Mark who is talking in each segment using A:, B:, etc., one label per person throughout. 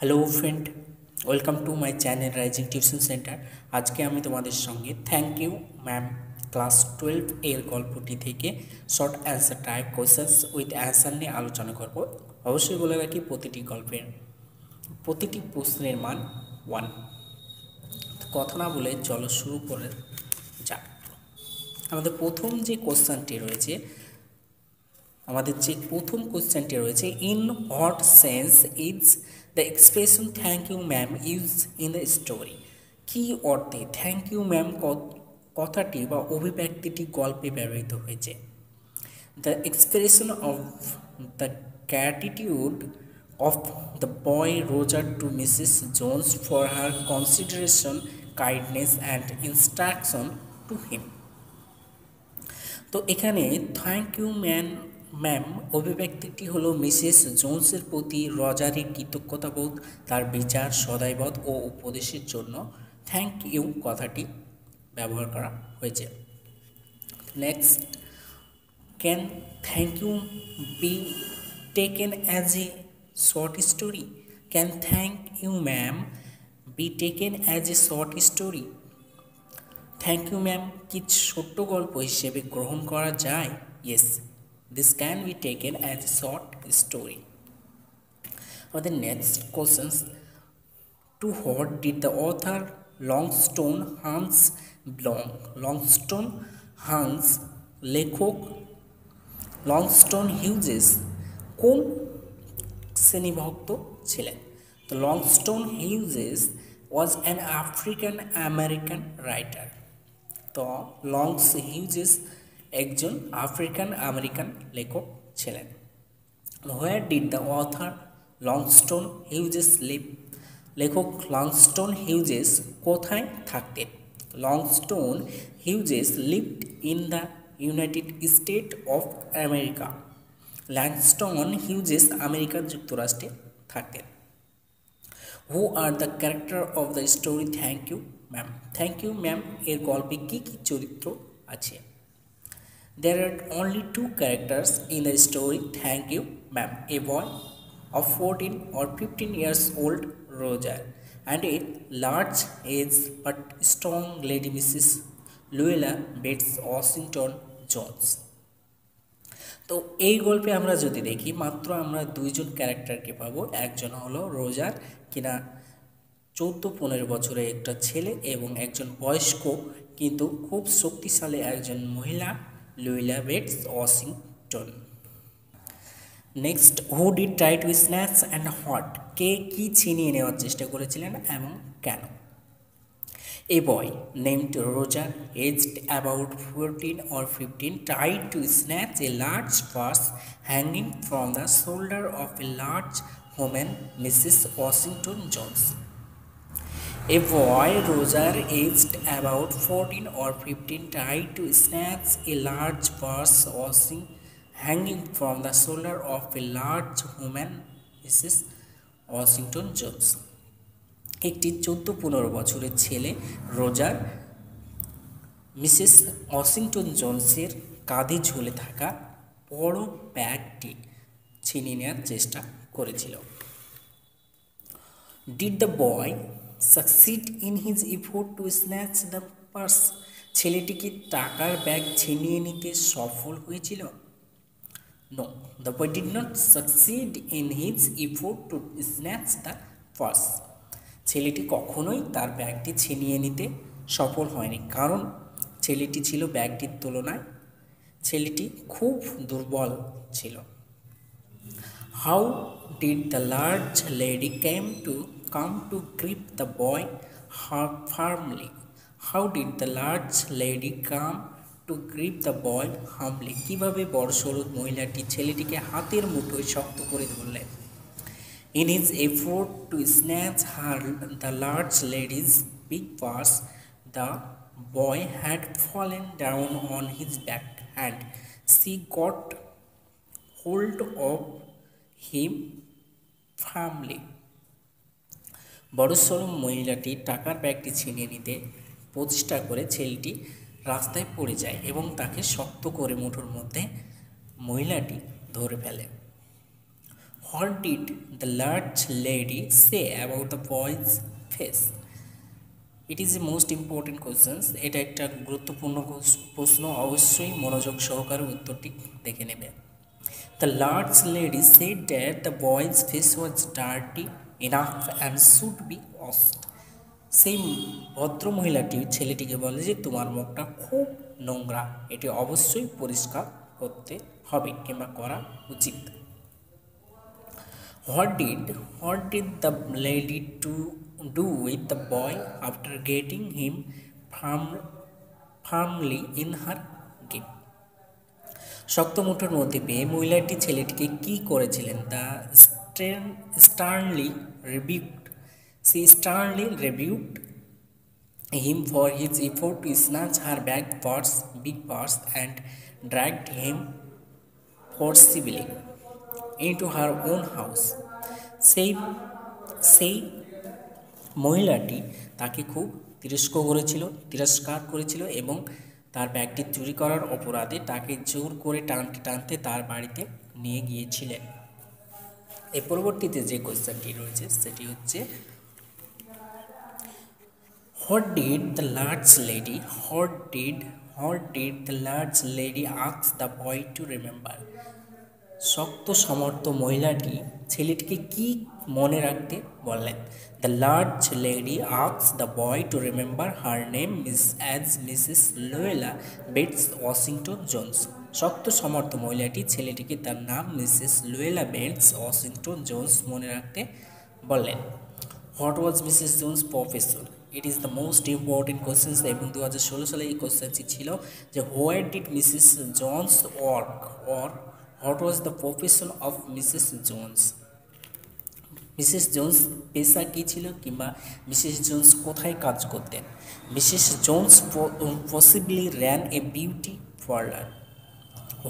A: Hello friend welcome to my channel rising tuition centre আজকে আমি তোমাদের সঙ্গে thank you ma'am class twelve এর গল্পটি থেকে short answer type questions with answer নিয়ে আলোচনা করব। অবশ্যই বলে রাখি প্রতিটি গল্পের, প্রতিটি প্রশ্নের মান ওয়ান কথা না বলে চলো শুরু করে যাক। আমাদের প্রথম যে কোশ্চেনটি রয়েছে আমাদের যে প্রথম কোশ্চেনটি রয়েছে, in what sense is the expression thank you ma'am use in the story কী অর্থে থ্যাংক ইউ ম্যাম কথাটি বা অভিব্যক্তিটি গল্পে ব্যবহৃত হয়েছে? The expression of the gratitude of the boy Roger to Mrs Jones for her consideration, kindness and instruction to him তো এখানে thank you man ma'am অভিব্যক্তিটি হলো মিসেস জোন্সের প্রতি রজারের কৃতজ্ঞতাবোধ, তার বিচার সদাইবধ ও উপদেশের জন্য। থ্যাংক ইউ কথাটি ব্যবহার করা হয়েছে। Next can thank you be taken as a short story can thank you ma'am be taken as a short story thank you ma'am কি ছোট্ট গল্প হিসেবে গ্রহণ করা যায়? Yes This can be taken as a short story. For the next questions, to what did the author Longstone Hans belong? Longstone Hans লেখক Langston Hughes কোন শ্রেণীভক্ত ছিলেন তো Langston Hughes was an African American writer তো Langston Hughes একজন African American লেখক ছিলেন। Where did the author Langston Hughes live লেখক লংস্টোন হিউজেস কোথায় থাকতেন? Langston Hughes lived in the United State of America Langston Hughes American যুক্তরাষ্ট্রে থাকতেন। Who are the character of the story thank you ma'am thank you ma'am এর গল্পে কী কী চরিত্র আছে? There are only two characters in the story Thank You Ma'am. A boy of 14 or 15 years old, Roger, and a large age but strong lady Mrs. Luella Bates Washington Jones তো এই গল্পে আমরা যদি দেখি মাত্র আমরা দুইজন ক্যারেক্টারকে পাবো একজন হলো রোজার কিনা চৌদ্দ পনেরো বছরের একটা ছেলে এবং একজন বয়স্ক কিন্তু খুব শক্তিশালী একজন মহিলা Luella Bates Washington next who did try to snatch and hot কে কী ছিনিয়ে নেওয়ার চেষ্টা করেছিলেন এবং কেন a boy named Roger aged about fourteen or fifteen tried to snatch a large purse hanging from the shoulder of a large woman, Mrs. Washington Jones. A boy, Roger, aged about 14 or 15, tried to snatch a large purse washing hanging from the shoulder of a large woman, Mrs. Washington Jones. একটি চোদ্দ পনেরো বছরের ছেলে রোজার Mrs Washington জোনসের কাঁধে ঝুলে থাকা বড় ব্যাগটি ছিনিয়ে নেওয়ার চেষ্টা করেছিল did the boy succeed in his effort to snatch the purse ছেলেটি কি টাকার ব্যাগ ছিনিয়ে নিতে সফল হয়েছিল। No the boy did not succeed in his effort to snatch the purse ছেলেটি কখনোই তার ব্যাগটি ছিনিয়ে নিতে সফল হয়নি, কারণ ছেলেটি ছিল ব্যাগটির তুলনায়। ছেলেটি খুব দুর্বল ছিল। How did the large lady came to come to grip the boy firmly. How did the large lady come to grip the boy humbly? কীভাবে সড়ক মহিলাটি ছেলেটিকে হাতের মুঠোয় শক্ত করে ধরলেন In his effort to snatch her the large lady's big purse, the boy had fallen down on his back and she got hold of him firmly. বড়সড় মহিলাটি টাকার ব্যাগটি ছিনিয়ে নিতে প্রচেষ্টা করে ছেলেটি রাস্তায় পড়ে যায় এবং তাকে শক্ত করে মুঠোর মধ্যে মহিলাটি ধরে ফেলে। What did the large lady say about the boy's face it is a most important questions এটা একটা গুরুত্বপূর্ণ প্রশ্ন। অবশ্যই মনোযোগ সহকারে উত্তরটি দেখে নেবে। The large lady said that the boy's face was dirty enough and should be washed সেই ভদ্র মহিলাটি ছেলেটিকে বলে যে, তোমার মুখটা খুব নোংরা। এটি অবশ্যই পরিষ্কার করতে হবে কিংবা করা উচিত। What did what did the lady to do with the boy after getting him firm firmly in her gate শক্ত মুঠোর মধ্যে পেয়ে মহিলাটি ছেলেটিকে কি করেছিলেন? The sternly rebuked she sternly rebuked him for his effort to snatch her bag purse, big purse, and dragged him forcibly into her own house. সেই সেই মহিলাটি তাকে খুব তিরস্কার করেছিল তিরস্কার করেছিল এবং তার ব্যাগটি চুরি করার অপরাধে তাকে জোর করে টানতে টানতে তার বাড়িতে নিয়ে গিয়েছিলেন এর পরবর্তীতে যে কোয়েশ্চেনটি রয়েছে সেটি হচ্ছে, What did the large lady what did what did the large lady ask the boy to remember শক্ত সমর্থ মহিলাটি ছেলেটিকে কি মনে রাখতে বললেন? The large lady আক্স the boy to remember her name miss as Mrs Luella Bates Washington Jones শক্ত সমর্থ মহিলাটি ছেলেটিকে তার নাম Mrs Luella Bates Washington Jones মনে রাখতে বললেন, what was Mrs Jones profession? It is the most important questions এবং দু হাজার ষোলো সালে এই কোয়েশ্চেনটি ছিল যে what did Mrs Jones work? Or what was the profession of Mrs Jones? Mrs Jones পেশা কী ছিল কিংবা মিসেস জোন্স কোথায় কাজ করতেন? Mrs Jones possibly ran a beauty parlour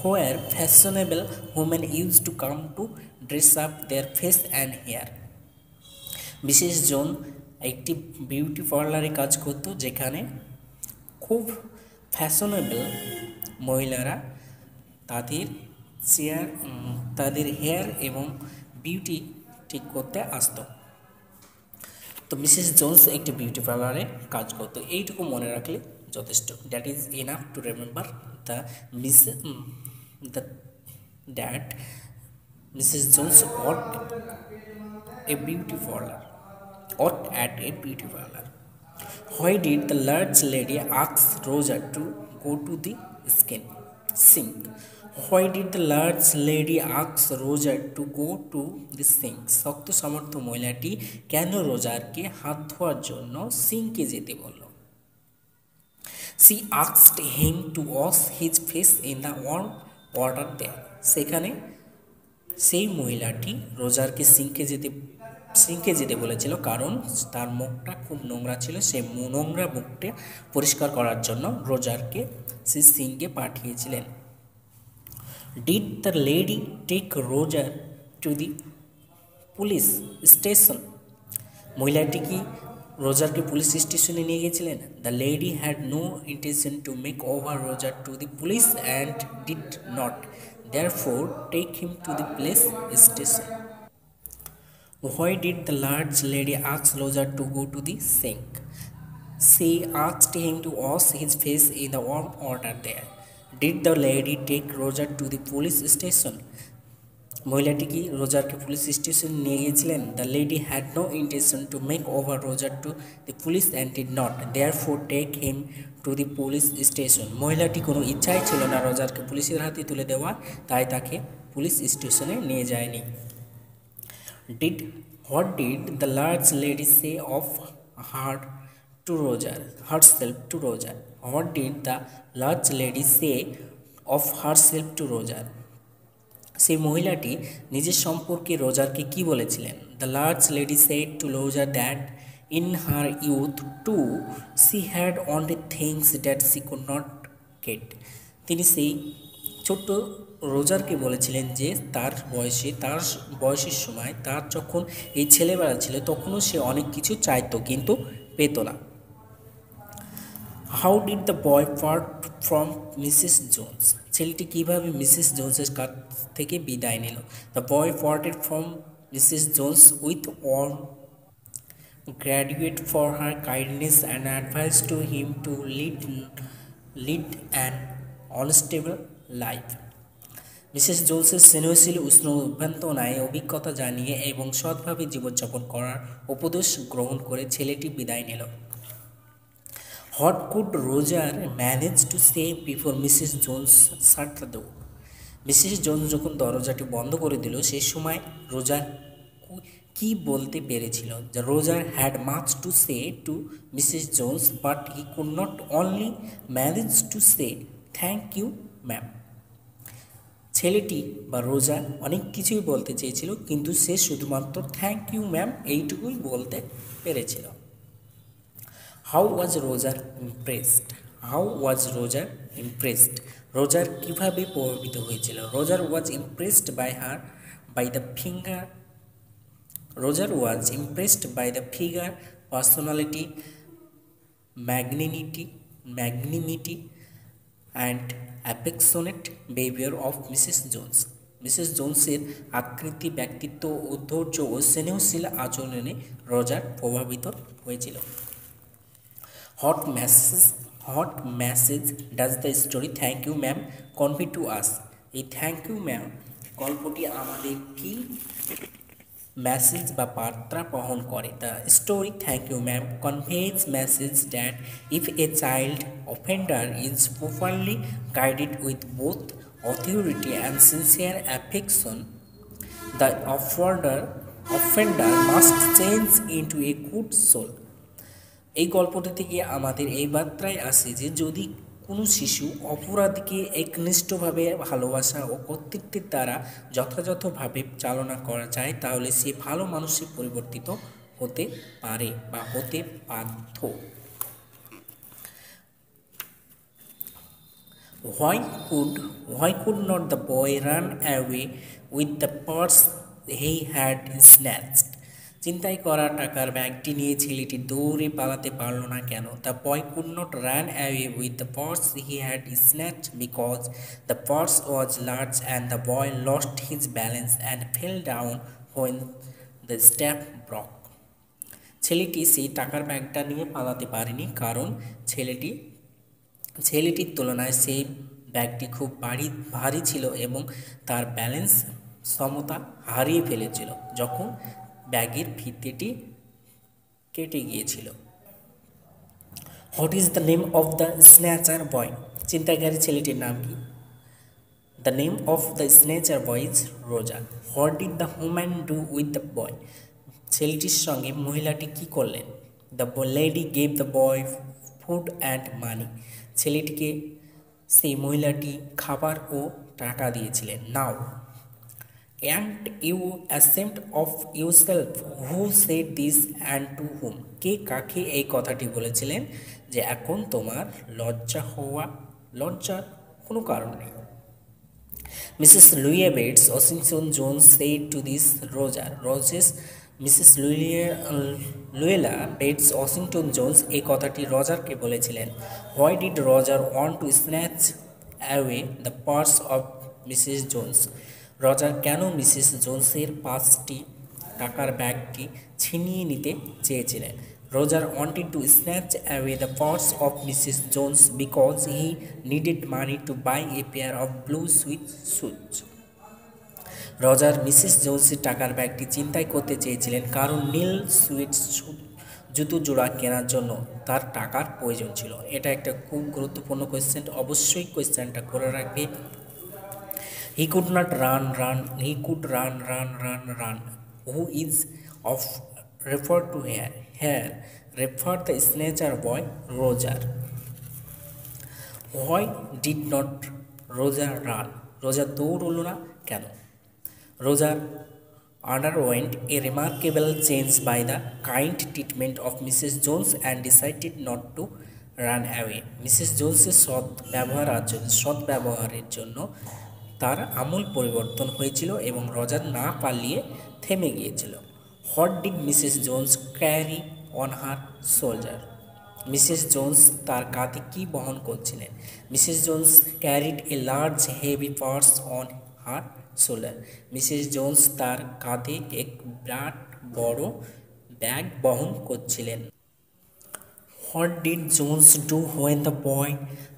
A: where fashionable women used to come to dress up their face and hair. বিশেষ জন একটি beauty পার্লারে কাজ করতো, যেখানে খুব ফ্যাশনেবল মহিলারা তাদের চেয়ার তাদের হেয়ার এবং বিউটি ঠিক করতে আসতো। তো মিসেস জোন্স একটি বিউটি পার্লারে কাজ করতো। এইটুকু মনে রাখলে যথেষ্ট that is enough to remember the miss the that Mrs Jones work a beauty parlour worked at a beauty parlor. Why did the large lady ask Rosa to go to the skin sink? Why did the large lady ask Rosa to go to the sink? শক্ত সমর্থ মহিলাটি কেন রোজারকে হাত ধোয়ার জন্য সিঙ্কে যেতে বলল she আক্সড him to wash his face in the warm water দেয় সেখানে সেই মহিলাটি রোজারকে সিঙ্কে যেতে সিঙ্কে যেতে বলেছিল কারণ তার মুখটা খুব নোংরা ছিল। সেই নোংরা মুখটা পরিষ্কার করার জন্য রোজারকে সে সিঙ্কে পাঠিয়েছিলেন। Did the lady take Roger to the police station মহিলাটি কি রোজারকে পুলিশ স্টেশনে নিয়ে গেছিলেন the lady had no intention to make over Roger to the police and did not therefore take him to the police station Why did the large lady ask Roger to go to the sink? She asked him to wash his face in the warm water there. Did the lady take Roger to the police station? মহিলাটি কি রোজারকে police station নিয়ে গিয়েছিলেন? The lady had no intention to make over Roger to the police and did not therefore take him to the police station মহিলাটি কোনো ইচ্ছাই ছিল না রোজারকে পুলিশের হাতে তুলে দেওয়ার, তাই তাকে পুলিশ স্টেশনে নিয়ে যায়নি। Did what did the large lady say of her to Roger? Herself to Roger. What did the large lady say of herself to Roger? সেই মহিলাটি নিজের সম্পর্কে রোজারকে কি বলেছিলেন? The large lady said to Roger that in her youth too she had only things that she could not get তিনি সেই ছোট্ট রোজারকে বলেছিলেন যে তার বয়সে, তার বয়সের সময় তার যখন এই ছেলেবেলা ছিল তখনও সে অনেক কিছু চাইতো কিন্তু পেত না। How did the boy part from Mrs Jones ছেলেটি কীভাবে মিসেস জোন্সের কাছ থেকে বিদায় নিল? The boy parted from Mrs Jones with warm graduate for her kindness and advice to him to lead lead and unstable life Mrs জোলসের স্নেহশীল উষ্ণ অভ্যন্তনায় অভিজ্ঞতা জানিয়ে এবং সৎভাবে জীবনযাপন করার উপদেশ গ্রহণ করে ছেলেটি বিদায় নিল। What could Roger manage to say before Mrs Jones shut the Mrs Jones যখন দরজাটি বন্ধ করে দিল সেই সময় রোজার কি বলতে পেরেছিল? Roger had much to say to Mrs Jones but he could not only manage to say thank you ma'am ছেলেটি বা রোজা অনেক কিছুই বলতে চেয়েছিল, কিন্তু সে শুধুমাত্র থ্যাংক ইউ ম্যাম এইটুকুই বলতে পেরেছিল। হাউ ওয়াজ রোজার ইমপ্রেসড হাউ ওয়াজ রোজার ইমপ্রেসড রোজার কীভাবে প্রভাবিত হয়েছিল? Roger was impressed by her by the finger Roger was impressed by the figure personality magnanimity magnanimity and affectionate behaviour of Mrs Jones Mrs জোন্সের আকৃতি, ব্যক্তিত্ব ঔদ্ধর্য ও স্নেহশীল আচরণে রজার প্রভাবিত হয়েছিল। What message what message does the story thank you ma'am convey to us এই thank you ma'am গল্পটি আমাদের কি মেসেজ বা বার্তা বহন করে? The story thank you ma'am conveys message that if a child offender is properly guided with both authority and sincere affection the offender offender must change into a good soul এই গল্পটি থেকে আমাদের এই বার্তায় আসে যে যদি কোনো শিশু অপরাধকে একনিষ্ঠভাবে ভালোবাসা ও কর্তৃত্বের দ্বারা যথাযথভাবে চালনা করা যায়, তাহলে সে ভালো মানুষে পরিবর্তিত হতে পারে বা হতে বাধ্য। Why could why could not the boy run away with the purse he had snatched? চিন্তাই করা টাকার ব্যাগটি নিয়ে ছেলেটি দৌড়ে পালাতে পারল না কেন? The boy could not run away with the purse he had snatch because the purse was large and the boy lost his balance and fell down when the strap broke ছেলেটি সেই টাকার ব্যাগটা নিয়ে পালাতে পারেনি কারণ ছেলেটি, ছেলেটির তুলনায় সেই ব্যাগটি খুব ভারী ভারী ছিল এবং তার ব্যালেন্স সমতা হারিয়ে ফেলেছিল। যখন ব্যাগের ফিতেটি কেটে গিয়েছিল। What is the name of the snatcher boy চিন্তাকারী ছেলেটির নাম কি? The name of the snatcher boy is Roger what did the woman do with the boy ছেলেটির সঙ্গে মহিলাটি কি করলেন? The lady gave the boy food and money ছেলেটিকে সেই মহিলাটি খাবার ও টাকা দিয়েছিলেন। Now you ashamed of yourself who said this and to whom কে কাকে এই কথাটি বলেছিলেন যে এখন তোমার লজ্জা হওয়া, লজ্জার কোনো কারণ নেই। Mrs Luella Bates Washington Jones said to this Roger Roger's Mrs Luella, Luella Bates Washington Jones এই কথাটি রজারকে বলেছিলেন। Why did Roger want to snatch away the purse of Mrs Jones? Roger, কেন মিসেস জোনসের পাঁচটি টাকার ব্যাগটি ছিনিয়ে নিতে চেয়েছিলেন? Roger wanted to snatch away the purse of Mrs Jones because he needed money to buy a pair of blue suede shoes Roger, Mrs জোনসের টাকার ব্যাগটি চিন্তাই করতে চেয়েছিলেন, কারণ নীল সুইট জুতো জোড়া কেনার জন্য তার টাকার প্রয়োজন ছিল। এটা একটা খুব গুরুত্বপূর্ণ কোয়েশ্চেন অবশ্যই কোয়েশ্চেনটা করে রাখবে। He could not run run he could run run run run who is of refer to here here refer the snatcher boy Roger why did not Roger run Roger দৌড় না কেন? Roger underwent a remarkable change by the kind treatment of Mrs. Jones and decided not to run away. Mrs জোন্সের সৎ ব্যবহার সৎ ব্যবহারের জন্য তার আমূল পরিবর্তন হয়েছিল এবং রজার না পালিয়ে থেমে গিয়েছিল। What did Mrs Jones carry on her shoulder. Mrs Jones তার কাঁধে কি বহন করছিলেন? Mrs Jones carried a large heavy purse on her shoulder Mrs Jones তার কাঁধে এক বিরাট বড় ব্যাগ বহন করছিলেন। What did Jones do when the boy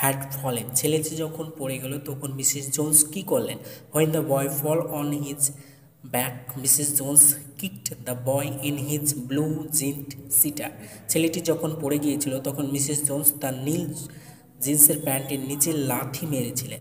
A: had fallen ছেলেটি যখন পড়ে গেল, তখন মিসেস জোন্স কী করলেন? When the boy fall on his back Mrs Jones kicked the boy in his blue jeaned sitter ছেলেটি যখন পড়ে গিয়েছিল, তখন মিসেস জোন্স তার নীল জিন্সের প্যান্টের নিচে লাথি মেরেছিলেন।